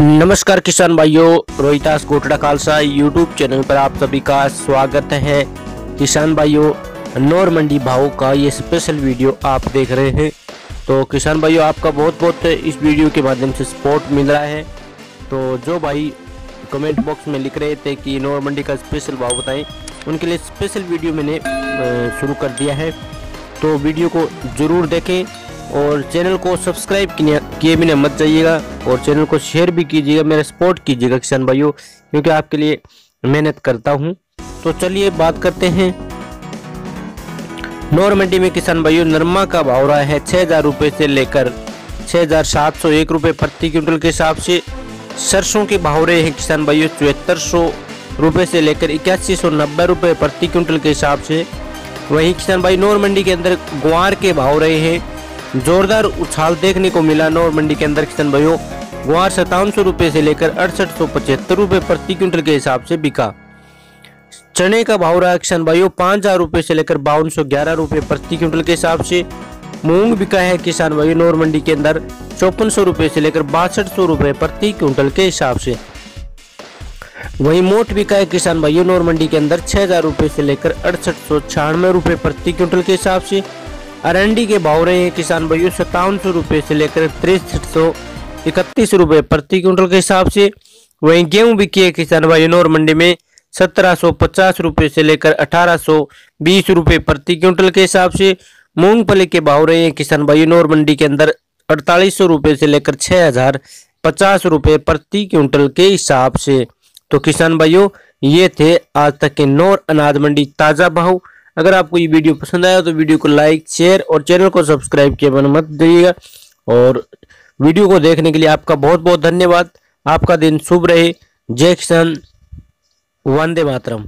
नमस्कार किसान भाइयों, रोहितास कोटड़ा खालसा यूट्यूब चैनल पर आप सभी का स्वागत है। किसान भाइयों नौर मंडी भाव का ये स्पेशल वीडियो आप देख रहे हैं। तो किसान भाइयों, आपका बहुत बहुत इस वीडियो के माध्यम से सपोर्ट मिल रहा है। तो जो भाई कमेंट बॉक्स में लिख रहे थे कि नौर मंडी का स्पेशल भाव बताएँ, उनके लिए स्पेशल वीडियो मैंने शुरू कर दिया है। तो वीडियो को ज़रूर देखें। और चैनल को सब्सक्राइब किए बिना मत जाइएगा और चैनल को शेयर भी कीजिएगा, मेरा सपोर्ट कीजिएगा किसान भाइयों, क्योंकि आपके लिए मेहनत करता हूँ। तो चलिए बात करते हैं। नौर मंडी में किसान भाइयों, नरमा का भाव रहा है छः हज़ार रुपये से लेकर छः हज़ार सात सौ एक रुपये प्रति क्विंटल के हिसाब से। सरसों के भाव रहे हैं किसान भाइयों, चौहत्तर सौ रुपये से लेकर इक्यासी सौ नब्बे रुपये प्रति क्विंटल के हिसाब से। वहीं किसान भाई, नौर मंडी के अंदर ग्वार के भाव रहे हैं जोरदार उछाल देखने को मिला। नौर मंडी के अंदर किसान भाइयों गुआर सत्तावन सौ रुपये से लेकर अड़सठ सौ पचहत्तर रुपये प्रति क्विंटल के हिसाब से बिका। चने का भाव रहा किसान भाइयों, पाँच हज़ार रुपये से लेकर बावन सौ ग्यारह रुपये प्रति क्विंटल के हिसाब से। मूंग बिका है किसान भाइयों, नौर मंडी के अंदर चौपन सौ रुपये से लेकर बासठ सौ रुपये प्रति क्विंटल के हिसाब से। वहीं मोट बिका है किसान भाइयों, नौर मंडी के अंदर छह हज़ार रुपये से लेकर अड़सठ सौ छियानवे रुपये प्रति क्विंटल के हिसाब से। अरंडी के भाव रहे हैं। किसान भाइयों, सत्तावन सौ रुपये से लेकर तिरसठ सौ इकतीस रुपये प्रति क्विंटल के हिसाब से। वहीं गेहूँ बिकी है किसान भाइयों, नौर मंडी में सत्रह सौ पचास रुपये से लेकर अठारह सौ बीस रुपये प्रति क्विंटल के हिसाब से। मूंगफली के भाव रहे हैं किसान भाइयों, नौर मंडी के अंदर अड़तालीस सौ रुपये से लेकर छः हज़ार पचास रुपये प्रति क्विंटल के हिसाब से। तो किसान भाइयों, ये थे आज तक के नौर अनाज मंडी ताज़ा भाव। अगर आपको ये वीडियो पसंद आया तो वीडियो को लाइक, शेयर और चैनल को सब्सक्राइब किए बना मत दीजिएगा और वीडियो को देखने के लिए आपका बहुत बहुत धन्यवाद। आपका दिन शुभ रहे। जय किसान। वंदे मातरम।